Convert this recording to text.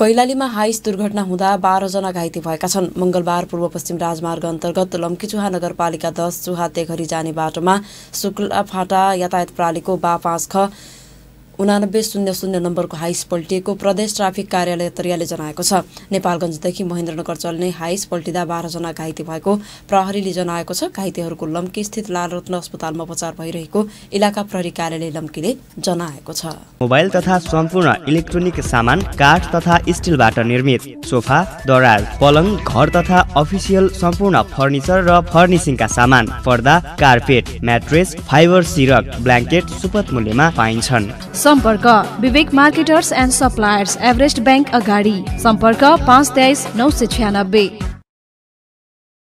कैलालीमा हाइस दुर्घटना हुँदा बाह्रजना घाइते भएका छन्। मङ्गलबार पूर्व पश्चिम राजमार्ग अन्तर्गत लम्कीचुहा नगरपालिका दस चुहा तेघरी जाने बाटोमा शुक्ला फाटा यातायात प्रणालीको बा पाँच ख उनानब्बे शून्य शून्य नम्बरको हाइस पल्टिएको प्रदेश ट्राफिक कार्यालय तरियाले जनाएको छ। नेपालगञ्जदेखि महेन्द्रनगर चल्ने हाइस पल्टिँदा बाह्रजना घाइते भएको प्रहरीले जनाएको छ। घाइतेहरूको लम्की स्थित लालरत्न अस्पतालमा उपचार भइरहेको इलाका प्रहरी कार्यालय लम्कीले जनाएको छ। मोबाइल तथा सम्पूर्ण इलेक्ट्रोनिक सामान काठ तथा स्टिलबाट निर्मित सोफा दराज पलङ घर तथा अफिसियल सम्पूर्ण फर्निचर र फर्निसिङका सामान पर्दा कार्पेट म्याट्रेस फाइबर सिरक ब्ल्याङ्केट सुपथ मूल्यमा पाइन्छन्। सम्पर्क Vivek marketers and suppliers Everest bank अगाडि सम्पर्क पाँच तेइस नौ सय छ्यानब्बे।